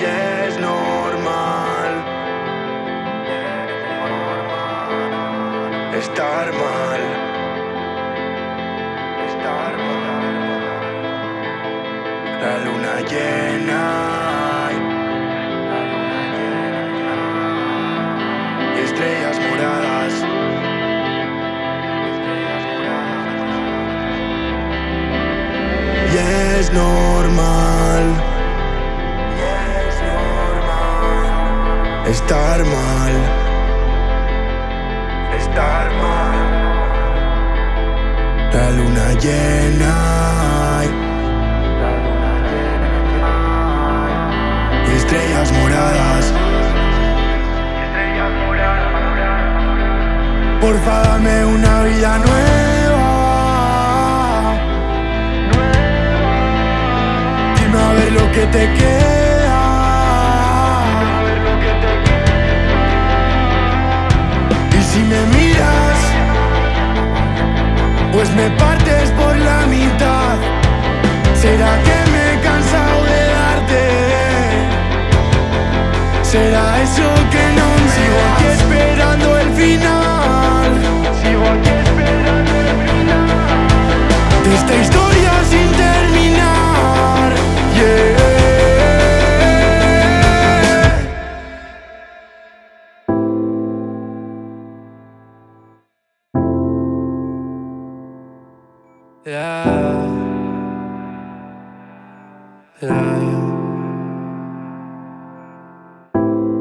ya es normal estar mal. Estar mal. La luna llena. Y estrellas moradas. Y es normal. Estar mal. Estar mal. La luna llena. La luna llena. Y estrellas moradas. Estrellas moradas. Porfa, dame una vida nueva. Dime a ver lo que te queda. Si me miras, pues me partes por la mitad. ¿Será que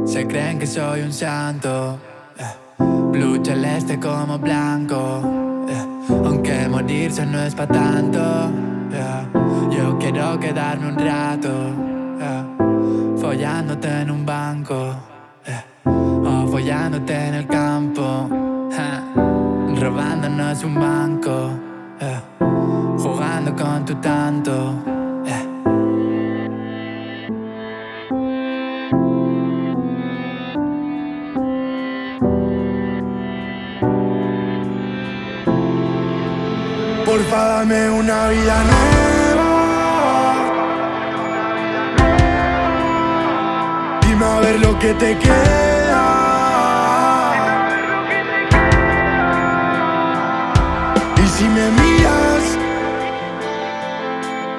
Se creen que soy un santo. Blue celeste como blanco. Aunque morirse no es pa' tanto. Yo quiero quedarme un rato. Follándote en un banco. O follándote en el campo. Robándonos un banco, Porfa, dame una vida nueva. Dime a ver lo que te queda. Y si me miras,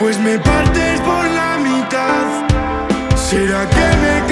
pues me partes por la mitad. ¿Será que me he